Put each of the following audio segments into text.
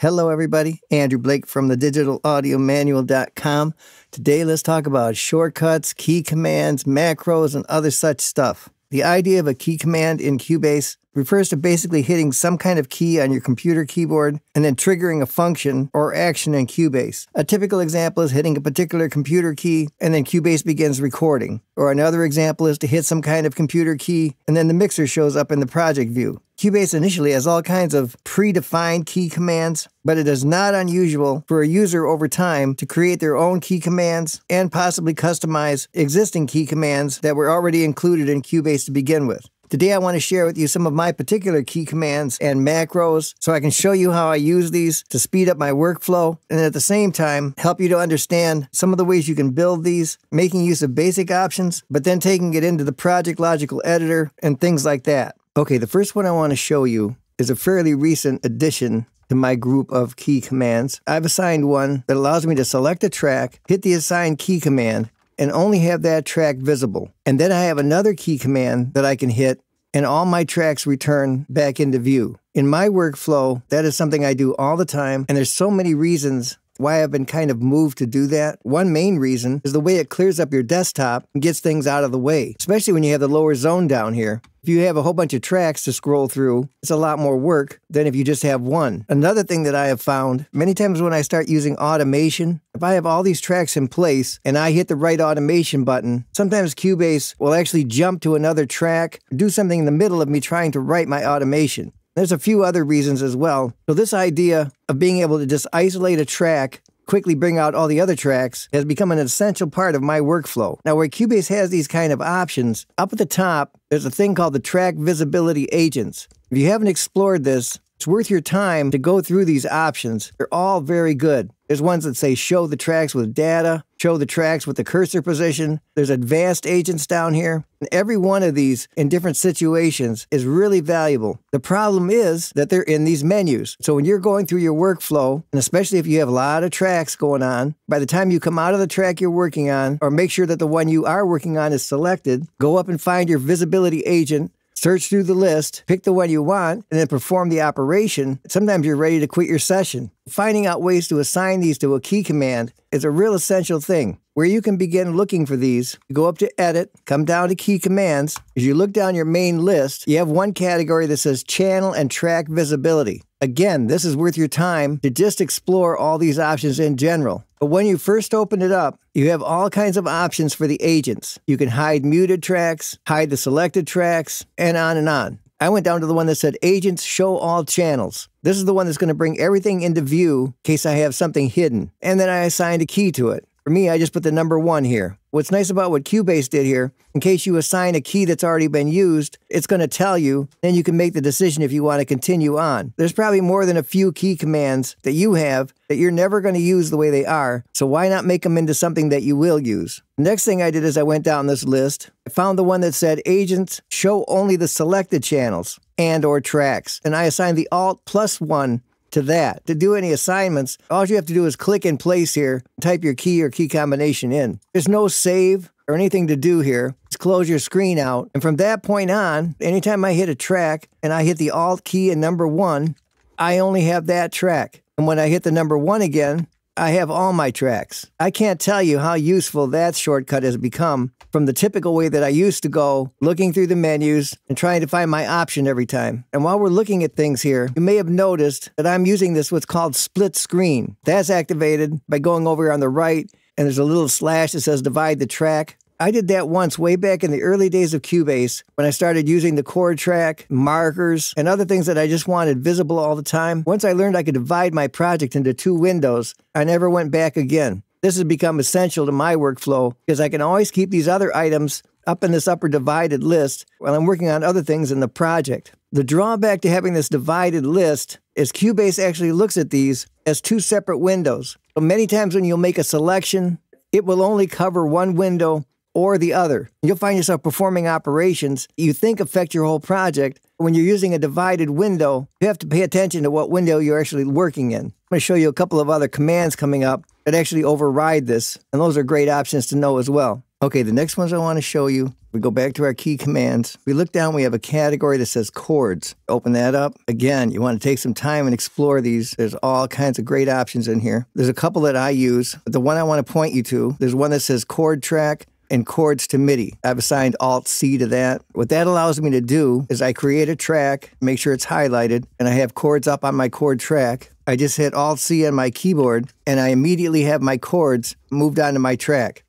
Hello, everybody. Andrew Blake from the digitalaudiomanual.com. Today, let's talk about shortcuts, key commands, macros, and other such stuff. The idea of a key command in Cubase refers to basically hitting some kind of key on your computer keyboard and then triggering a function or action in Cubase. A typical example is hitting a particular computer key and then Cubase begins recording. Or another example is to hit some kind of computer key and then the mixer shows up in the project view. Cubase initially has all kinds of predefined key commands, but it is not unusual for a user over time to create their own key commands and possibly customize existing key commands that were already included in Cubase to begin with. Today, I want to share with you some of my particular key commands and macros so I can show you how I use these to speed up my workflow and at the same time help you to understand some of the ways you can build these, making use of basic options, but then taking it into the Project Logical Editor and things like that. Okay, the first one I want to show you is a fairly recent addition to my group of key commands. I've assigned one that allows me to select a track, hit the assign key command, and only have that track visible. And then I have another key command that I can hit, and all my tracks return back into view. In my workflow, that is something I do all the time, and there's so many reasons why I've been kind of moved to do that. One main reason is the way it clears up your desktop and gets things out of the way, especially when you have the lower zone down here. If you have a whole bunch of tracks to scroll through, it's a lot more work than if you just have one. Another thing that I have found many times when I start using automation, if I have all these tracks in place and I hit the right automation button, sometimes Cubase will actually jump to another track, do something in the middle of me trying to write my automation. There's a few other reasons as well. So, this idea of being able to just isolate a track quickly bring out all the other tracks has become an essential part of my workflow. Now, where Cubase has these kind of options, up at the top, there's a thing called the Track Visibility Agents. If you haven't explored this, it's worth your time to go through these options. They're all very good. There's ones that say show the tracks with data, show the tracks with the cursor position. There's advanced agents down here. And every one of these in different situations is really valuable. The problem is that they're in these menus. So when you're going through your workflow, and especially if you have a lot of tracks going on, by the time you come out of the track you're working on, or make sure that the one you are working on is selected, go up and find your visibility agent search through the list, pick the one you want, and then perform the operation, sometimes you're ready to quit your session. Finding out ways to assign these to a key command is a real essential thing. Where you can begin looking for these, go up to Edit, come down to Key Commands. As you look down your main list, you have one category that says Channel and Track Visibility. Again, this is worth your time to just explore all these options in general. But when you first open it up, you have all kinds of options for the agents. You can hide muted tracks, hide the selected tracks, and on and on. I went down to the one that said Agents Show All Channels. This is the one that's going to bring everything into view in case I have something hidden. And then I assigned a key to it. For me, I just put the number one here. What's nice about what Cubase did here, in case you assign a key that's already been used, it's going to tell you, and you can make the decision if you want to continue on. There's probably more than a few key commands that you have that you're never going to use the way they are, so why not make them into something that you will use? Next thing I did is I went down this list. I found the one that said agents show only the selected channels and or tracks, and I assigned the alt plus one to that. To do any assignments, all you have to do is click in place here, type your key or key combination in. There's no save or anything to do here. Just close your screen out. And from that point on, anytime I hit a track and I hit the Alt key and number one, I only have that track. And when I hit the number one again, I have all my tracks. I can't tell you how useful that shortcut has become from the typical way that I used to go, looking through the menus and trying to find my option every time. And while we're looking at things here, you may have noticed that I'm using this what's called split screen. That's activated by going over here on the right, and there's a little slash that says divide the track. I did that once way back in the early days of Cubase when I started using the chord track, markers, and other things that I just wanted visible all the time. Once I learned I could divide my project into two windows, I never went back again. This has become essential to my workflow because I can always keep these other items up in this upper divided list while I'm working on other things in the project. The drawback to having this divided list is Cubase actually looks at these as two separate windows. So many times when you'll make a selection, it will only cover one window or the other. You'll find yourself performing operations you think affect your whole project. When you're using a divided window, you have to pay attention to what window you're actually working in. I'm going to show you a couple of other commands coming up that actually override this, and those are great options to know as well. Okay, the next ones I want to show you We go back to our key commands. We look down, we have a category that says chords. Open that up. Again, you want to take some time and explore these. There's all kinds of great options in here. There's a couple that I use, but the one I want to point you to, there's one that says chord track and chords to MIDI. I've assigned Alt C to that. What that allows me to do is I create a track, make sure it's highlighted, and I have chords up on my chord track. I just hit Alt C on my keyboard, and I immediately have my chords moved onto my track.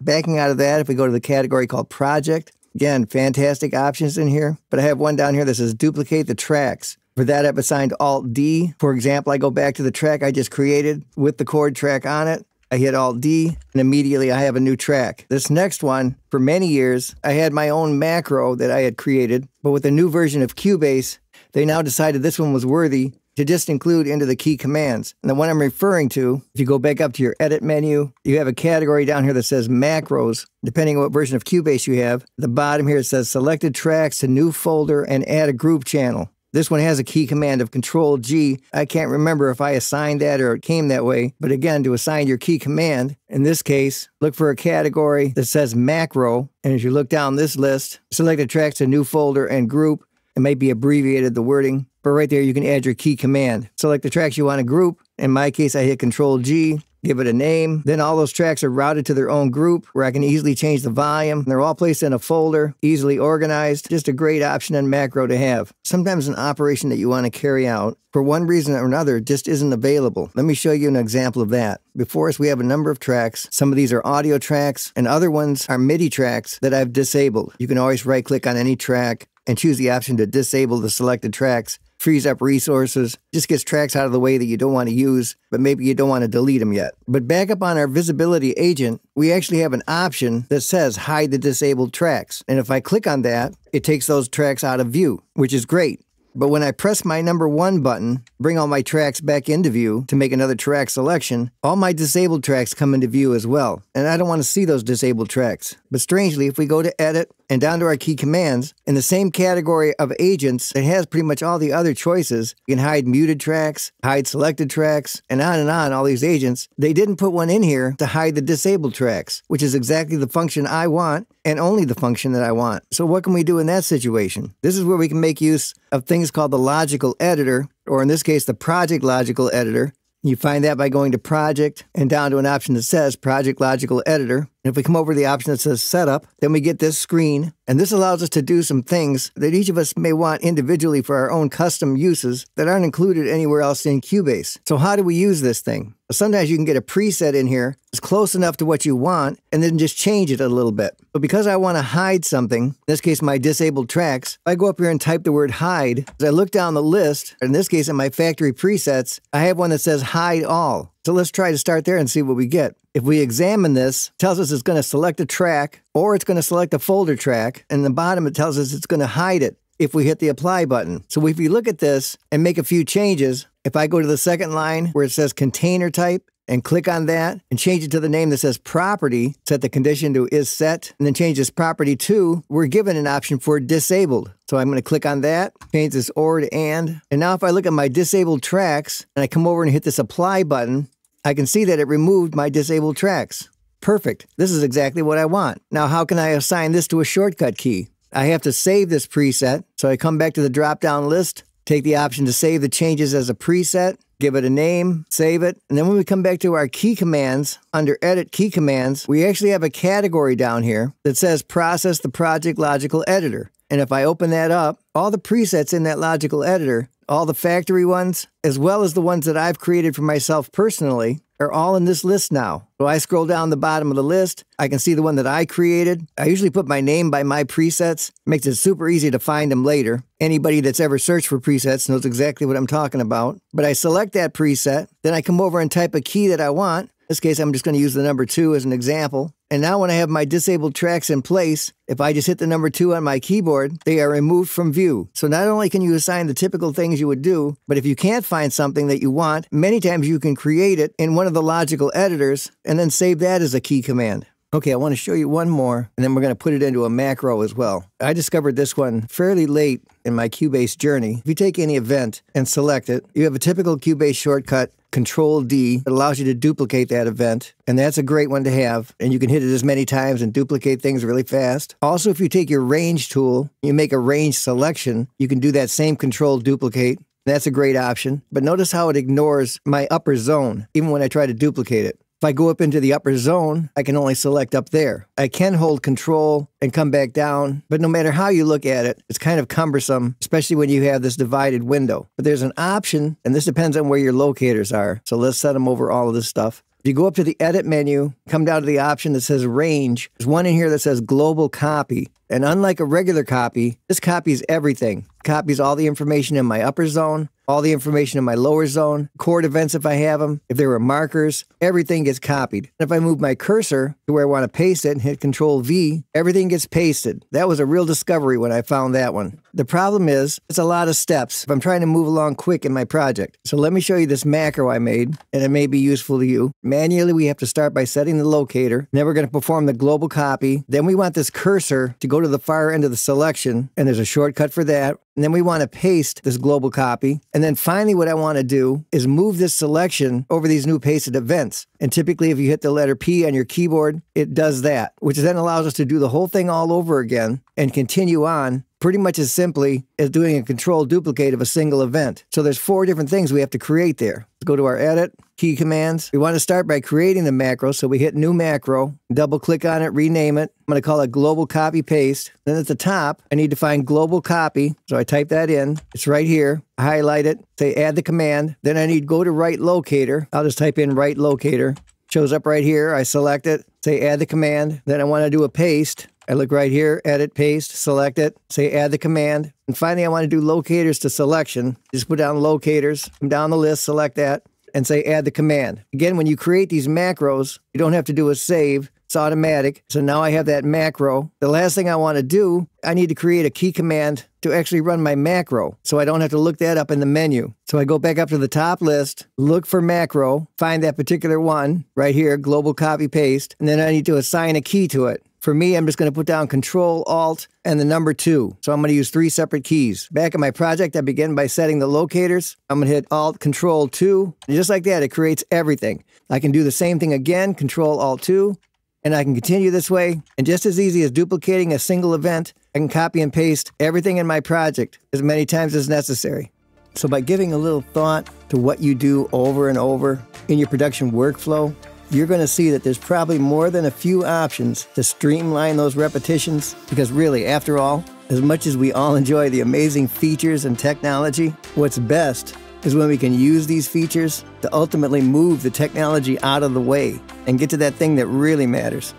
Backing out of that, if we go to the category called Project, again, fantastic options in here. But I have one down here that says duplicate the tracks. For that, I've assigned Alt D. For example, I go back to the track I just created with the chord track on it. I hit Alt D, and immediately I have a new track. This next one, for many years, I had my own macro that I had created, but with a new version of Cubase, they now decided this one was worthy to just include into the key commands. And the one I'm referring to, if you go back up to your edit menu, you have a category down here that says macros. Depending on what version of Cubase you have, the bottom here it says selected tracks to new folder and add a group channel. This one has a key command of Control G. I can't remember if I assigned that or it came that way, but again, to assign your key command, in this case, look for a category that says macro. And as you look down this list, select the tracks to new folder and group. It might be abbreviated, the wording, but right there you can add your key command. Select the tracks you want to group. In my case, I hit Control G give it a name. Then all those tracks are routed to their own group where I can easily change the volume. They're all placed in a folder, easily organized. Just a great option and macro to have. Sometimes an operation that you want to carry out for one reason or another just isn't available. Let me show you an example of that. Before us, we have a number of tracks. Some of these are audio tracks, and other ones are MIDI tracks that I've disabled. You can always right click on any track and choose the option to disable the selected tracks frees up resources, just gets tracks out of the way that you don't want to use, but maybe you don't want to delete them yet. But back up on our visibility agent, we actually have an option that says hide the disabled tracks. And if I click on that, it takes those tracks out of view, which is great. But when I press my number one button, bring all my tracks back into view to make another track selection, all my disabled tracks come into view as well. And I don't want to see those disabled tracks. But strangely, if we go to edit and down to our key commands, in the same category of agents, it has pretty much all the other choices. You can hide muted tracks, hide selected tracks, and on and on, all these agents. They didn't put one in here to hide the disabled tracks, which is exactly the function I want and only the function that I want. So what can we do in that situation? This is where we can make use of things called the logical editor, or in this case, the project logical editor. You find that by going to Project and down to an option that says Project Logical Editor. And if we come over to the option that says Setup, then we get this screen. And this allows us to do some things that each of us may want individually for our own custom uses that aren't included anywhere else in Cubase. So how do we use this thing? Sometimes you can get a preset in here that's close enough to what you want and then just change it a little bit. But because I want to hide something, in this case my disabled tracks, I go up here and type the word hide. As I look down the list, in this case in my factory presets, I have one that says hide all. So let's try to start there and see what we get. If we examine this, tells us it's going to select a track or it's going to select a folder track. And the bottom it tells us it's going to hide it if we hit the apply button. So if we look at this and make a few changes, if I go to the second line where it says container type and click on that and change it to the name that says property, set the condition to is set, and then change this property to, we're given an option for disabled. So I'm going to click on that, change this or to and. And now if I look at my disabled tracks and I come over and hit this apply button, I can see that it removed my disabled tracks. Perfect. This is exactly what I want. Now, how can I assign this to a shortcut key? I have to save this preset. So I come back to the drop down list, take the option to save the changes as a preset, give it a name, save it. And then when we come back to our key commands, under edit key commands, we actually have a category down here that says process the project logical editor. And if I open that up, all the presets in that logical editor, all the factory ones, as well as the ones that I've created for myself personally, are all in this list now. So I scroll down the bottom of the list. I can see the one that I created. I usually put my name by my presets. Makes it super easy to find them later. Anybody that's ever searched for presets knows exactly what I'm talking about. But I select that preset, then I come over and type a key that I want. This case, I'm just going to use the number two as an example. And now when I have my disabled tracks in place, if I just hit the number two on my keyboard, they are removed from view. So not only can you assign the typical things you would do, but if you can't find something that you want, many times you can create it in one of the logical editors and then save that as a key command. Okay, I want to show you one more, and then we're going to put it into a macro as well. I discovered this one fairly late in my Cubase journey. If you take any event and select it, you have a typical Cubase shortcut Control D. It allows you to duplicate that event, and that's a great one to have. And you can hit it as many times and duplicate things really fast. Also, if you take your range tool, you make a range selection, you can do that same control duplicate. That's a great option. But notice how it ignores my upper zone, even when I try to duplicate it. If I go up into the upper zone, I can only select up there. I can hold control and come back down, but no matter how you look at it, it's kind of cumbersome, especially when you have this divided window. But there's an option, and this depends on where your locators are. So let's set them over all of this stuff. If you go up to the edit menu, come down to the option that says range, there's one in here that says global copy. And unlike a regular copy, this copies everything. Copies all the information in my upper zone, all the information in my lower zone, chord events if I have them, if there were markers, everything gets copied. If I move my cursor to where I want to paste it and hit Control V, everything gets pasted. That was a real discovery when I found that one. The problem is, it's a lot of steps if I'm trying to move along quick in my project. So let me show you this macro I made, and it may be useful to you. Manually, we have to start by setting the locator. Then we're going to perform the global copy. Then we want this cursor to go to the far end of the selection, and there's a shortcut for that. And then we want to paste this global copy. And then finally, what I want to do is move this selection over these new pasted events. And typically, if you hit the letter P on your keyboard, it does that, which then allows us to do the whole thing all over again and continue on pretty much as simply as doing a control duplicate of a single event. So there's four different things we have to create there. Go to our edit, key commands. We want to start by creating the macro. So we hit new macro, double click on it, rename it. I'm going to call it global copy paste. Then at the top, I need to find global copy. So I type that in. It's right here. I highlight it, say add the command. Then I need go to right locator. I'll just type in right locator. Shows up right here. I select it, say add the command. Then I want to do a paste. I look right here, edit, paste, select it, say add the command. And finally, I want to do locators to selection. Just put down locators, come down the list, select that, and say add the command. Again, when you create these macros, you don't have to do a save. It's automatic. So now I have that macro. The last thing I want to do, I need to create a key command to actually run my macro. So I don't have to look that up in the menu. So I go back up to the top list, look for macro, find that particular one right here, global copy paste, and then I need to assign a key to it. For me, I'm just going to put down Control, Alt, and the number two. So I'm going to use three separate keys. Back in my project, I begin by setting the locators. I'm going to hit Alt, Control, 2. And just like that, it creates everything. I can do the same thing again, Control, Alt, 2. And I can continue this way. And just as easy as duplicating a single event, I can copy and paste everything in my project as many times as necessary. So by giving a little thought to what you do over and over in your production workflow, you're going to see that there's probably more than a few options to streamline those repetitions because, really, after all, as much as we all enjoy the amazing features and technology, what's best is when we can use these features to ultimately move the technology out of the way and get to that thing that really matters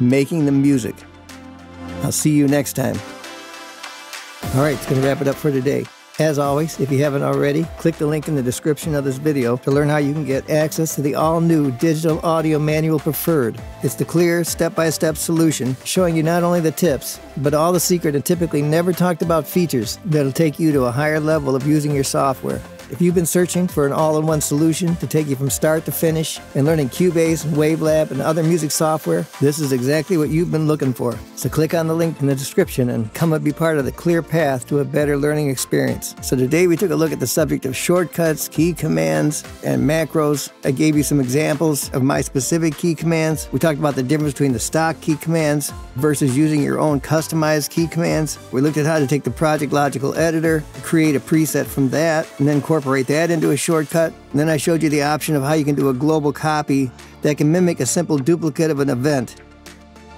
making the music. I'll see you next time. All right, it's going to wrap it up for today. As always, if you haven't already, click the link in the description of this video to learn how you can get access to the all-new Digital Audio Manual Preferred. It's the clear, step-by-step solution showing you not only the tips, but all the secret and typically never talked about features that'll take you to a higher level of using your software. If you've been searching for an all in one solution to take you from start to finish and learning Cubase and Wavelab and other music software, this is exactly what you've been looking for. So click on the link in the description and come and be part of the clear path to a better learning experience. So today we took a look at the subject of shortcuts, key commands, and macros. I gave you some examples of my specific key commands. We talked about the difference between the stock key commands versus using your own customized key commands. We looked at how to take the Project Logical Editor, create a preset from that, and then incorporate that into a shortcut. And then I showed you the option of how you can do a global copy that can mimic a simple duplicate of an event.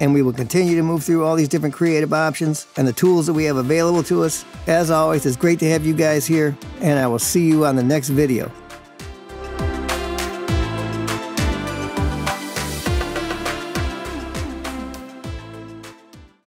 And we will continue to move through all these different creative options and the tools that we have available to us. As always, it's great to have you guys here, and I will see you on the next video.